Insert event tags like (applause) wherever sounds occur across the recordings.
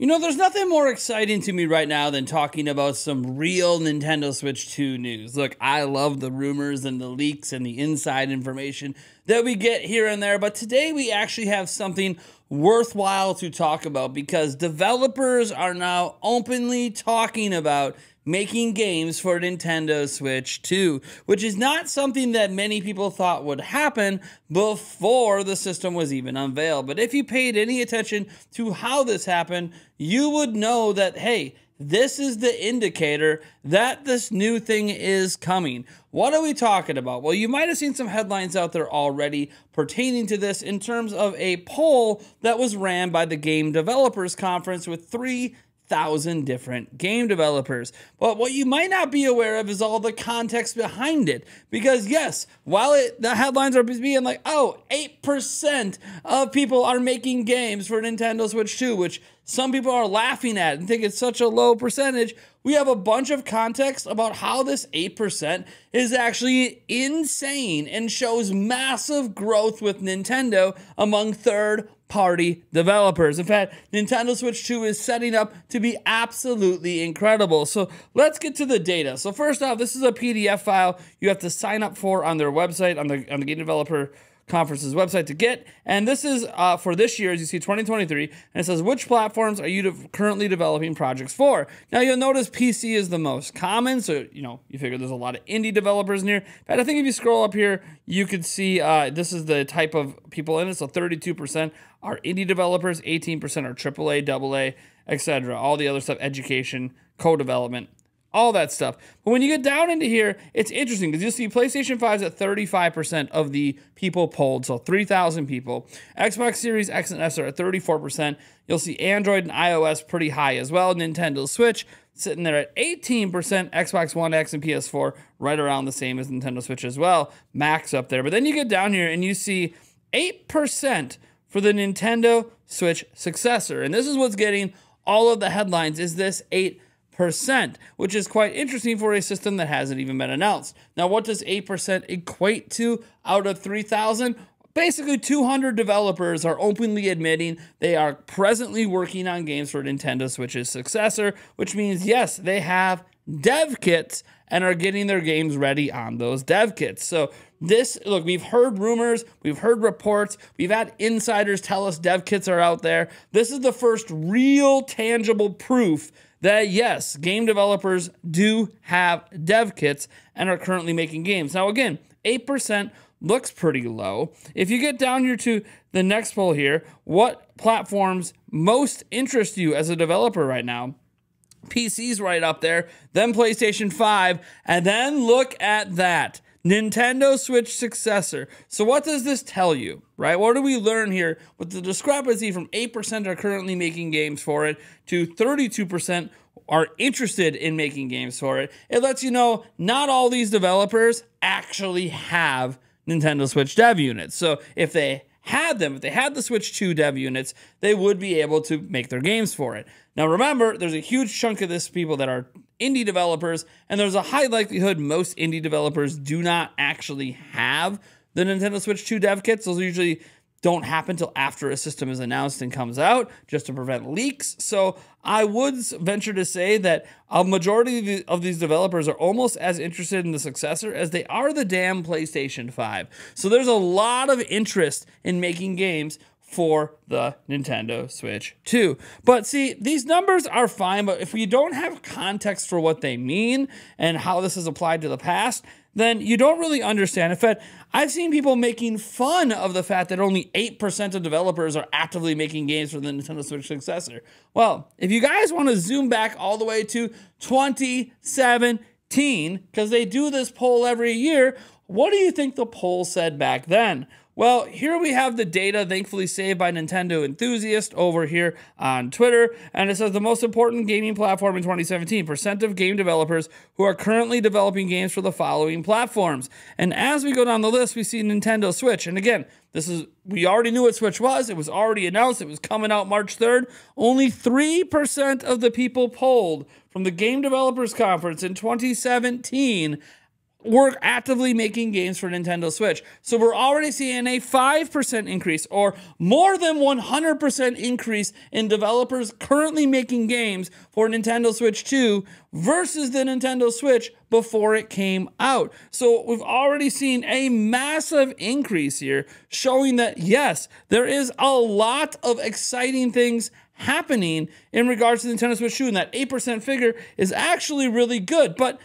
You know, there's nothing more exciting to me right now than talking about some real Nintendo Switch 2 news. Look, I love the rumors and the leaks and the inside information that we get here and there, but today we actually have something worthwhile to talk about because developers are now openly talking about making games for Nintendo Switch 2, which is not something that many people thought would happen before the system was even unveiled. But if you paid any attention to how this happened, you would know that, hey, this is the indicator that this new thing is coming. What are we talking about? Well, you might have seen some headlines out there already pertaining to this in terms of a poll that was ran by the Game Developers Conference with three thousand different game developers. But what you might not be aware of is all the context behind it. Because yes, while it, the headlines are being like, oh, 8% of people are making games for Nintendo Switch 2, which some people are laughing at and think it's such a low percentage. We have a bunch of context about how this 8% is actually insane and shows massive growth with Nintendo among third party developers. In fact, Nintendo Switch 2 is setting up to be absolutely incredible. So let's get to the data. So first off, this is a PDF file you have to sign up for on their website, on the, on the game developer conference's website to get. And this is uh, for this year, as you see, 2023. And it says, which platforms are you de- currently developing projects for? Now, you'll notice PC is the most common. So, you know, you figure there's a lot of indie developers in here. But I think if you scroll up here, you could see uh, this is the type of people in it. So 32% are indie developers, 18% are AAA, AA, etc. All the other stuff, education, co-development, all that stuff. But when you get down into here, it's interesting because you'll see PlayStation 5 is at 35% of the people polled, so 3,000 people. Xbox Series X and S are at 34%. You'll see Android and iOS pretty high as well. Nintendo Switch sitting there at 18%. Xbox One X and PS4 right around the same as Nintendo Switch as well. Max up there. But then you get down here and you see 8% for the Nintendo Switch successor. And this is what's getting all of the headlines is this 8 percent, which is quite interesting for a system that hasn't even been announced. Now, what does 8% equate to out of 3,000? Basically, 200 developers are openly admitting they are presently working on games for Nintendo Switch's successor, which means, yes, they have dev kits and are getting their games ready on those dev kits. So, this look, we've heard rumors, we've heard reports, we've had insiders tell us dev kits are out there. This is the first real tangible proof that yes, game developers do have dev kits and are currently making games. Now, again, 8% looks pretty low. If you get down here to the next poll here, what platforms most interest you as a developer right now? PC's right up there, then PlayStation 5, and then look at that. Nintendo Switch successor. So, what does this tell you, right? What do we learn here with the discrepancy from 8% are currently making games for it to 32% are interested in making games for it? It lets you know not all these developers actually have Nintendo Switch dev units. So, if they had them, if they had the Switch 2 dev units, they would be able to make their games for it. Now, remember, there's a huge chunk of this people that are indie developers, and there's a high likelihood most indie developers do not actually have the Nintendo Switch 2 dev kits. Those usually don't happen until after a system is announced and comes out just to prevent leaks. So I would venture to say that a majority of these developers are almost as interested in the successor as they are the damn PlayStation 5. So there's a lot of interest in making games for the Nintendo Switch 2. But see, these numbers are fine, but if we don't have context for what they mean and how this is applied to the past, then you don't really understand. In fact, I've seen people making fun of the fact that only 8% of developers are actively making games for the Nintendo Switch successor. Well, if you guys want to zoom back all the way to 2017, because they do this poll every year, what do you think the poll said back then? Well, here we have the data thankfully saved by Nintendo Enthusiast over here on Twitter. And it says the most important gaming platform in 2017 percent of game developers who are currently developing games for the following platforms. And as we go down the list, we see Nintendo Switch. And again, this is, we already knew what Switch was. It was already announced. It was coming out March 3rd. Only 3% of the people polled from the Game Developers Conference in 2017 work actively making games for Nintendo Switch. So we're already seeing a 5% increase or more than 100% increase in developers currently making games for Nintendo Switch 2 versus the Nintendo Switch before it came out. So we've already seen a massive increase here showing that yes, there is a lot of exciting things happening in regards to Nintendo Switch 2 and that 8% figure is actually really good. But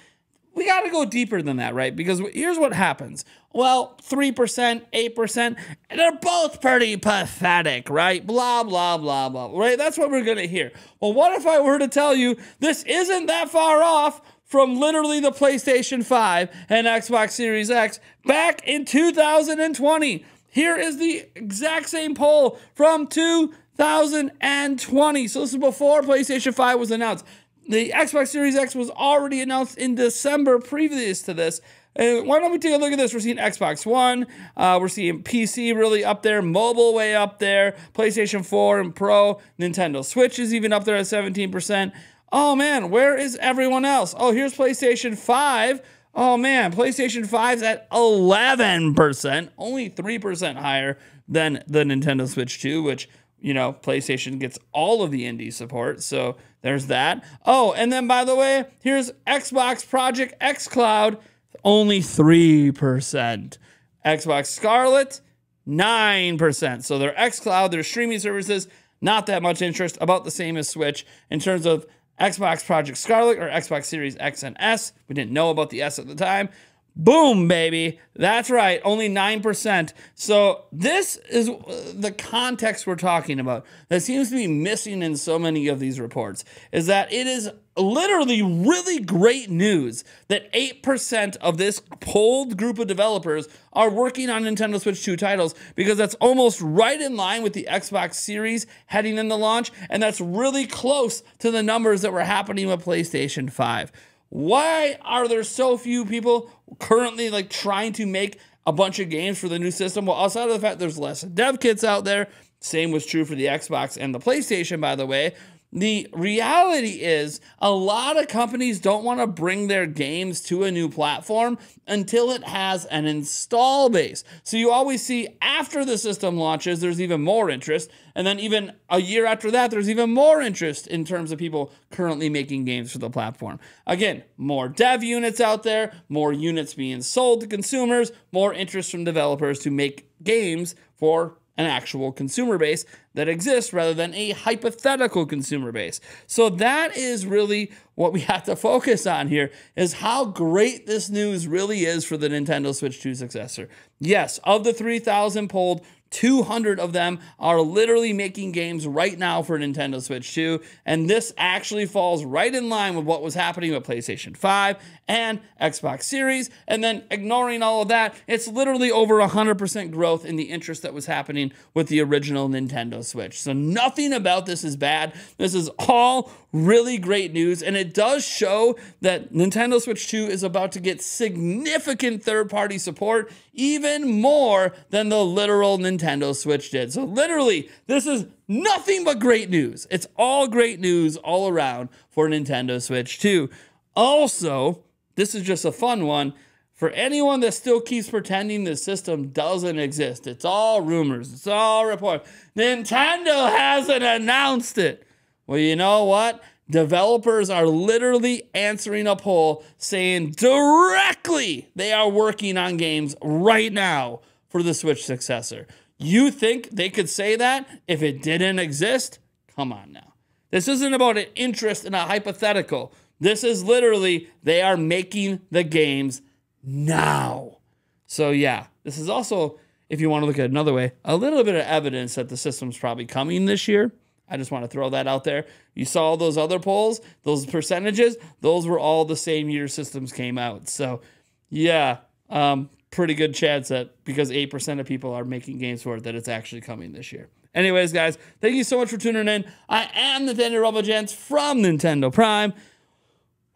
we got to go deeper than that, right? Because here's what happens. Well, 3%, 8%, they're both pretty pathetic, right? Blah, blah, blah, blah, right? That's what we're going to hear. Well, what if I were to tell you this isn't that far off from literally the PlayStation 5 and Xbox Series X back in 2020? Here is the exact same poll from 2020. So this is before PlayStation 5 was announced. The Xbox Series X was already announced in December previous to this. And why don't we take a look at this? We're seeing Xbox One, uh, we're seeing PC really up there, mobile way up there, PlayStation 4 and Pro, Nintendo Switch is even up there at 17%. Oh man, where is everyone else? Oh, here's PlayStation 5. Oh man, PlayStation 5's at 11%, only 3% higher than the Nintendo Switch 2, which you know, PlayStation gets all of the indie support. So there's that. Oh, and then by the way, here's Xbox Project xCloud, only 3%. Xbox Scarlett, 9%. So their xCloud, their streaming services, not that much interest, about the same as Switch in terms of Xbox Project Scarlett or Xbox Series X and S. We didn't know about the S at the time. Boom, baby. That's right. Only 9%. So, this is uh, the context we're talking about that seems to be missing in so many of these reports is that it is literally really great news that 8% of this polled group of developers are working on Nintendo Switch 2 titles because that's almost right in line with the Xbox Series heading into launch. And that's really close to the numbers that were happening with PlayStation 5. Why are there so few people currently like trying to make a bunch of games for the new system? Well, outside of the fact there's less dev kits out there, same was true for the Xbox and the PlayStation, by the way. The reality is, a lot of companies don't want to bring their games to a new platform until it has an install base. So you always see after the system launches, there's even more interest. And then even a year after that, there's even more interest in terms of people currently making games for the platform. Again, more dev units out there, more units being sold to consumers, more interest from developers to make games for an actual consumer base that exists rather than a hypothetical consumer base. So that is really what we (laughs) have to focus on here is how great this news really is for the Nintendo Switch 2 successor. Yes, of the 3,000 polled, 200 of them are literally making games right now for Nintendo Switch 2. And this actually falls right in line with what was happening with PlayStation 5 and Xbox Series. And then ignoring all of that, it's literally over 100% growth in the interest that was happening with the original Nintendo Switch. So nothing about this is bad. This is all really great news. And it does show that Nintendo Switch 2 is about to get significant third party support, even more than the literal Nintendo Switch did. So, literally, this is nothing but great news. It's all great news all around for Nintendo Switch 2. Also, this is just a fun one. For anyone that still keeps pretending the system doesn't exist, it's all rumors, it's all reports. Nintendo hasn't announced it. Well, you know what? Developers are literally answering a poll saying directly they are working on games right now for the Switch successor. You think they could say that if it didn't exist? Come on now. This isn't about an interest in a hypothetical. This is literally they are making the games now. So, yeah, this is also, if you want to look at another way, a little bit of evidence that the system's probably coming this year. I just want to throw that out there. You saw all those other polls, those percentages, those were all the same year systems came out. So, yeah, um, pretty good chance that because 8% of people are making games for it, that it's actually coming this year. Anyways, guys, thank you so much for tuning in. I am Nintendo Gents from Nintendo Prime.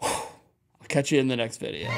I'll catch you in the next video.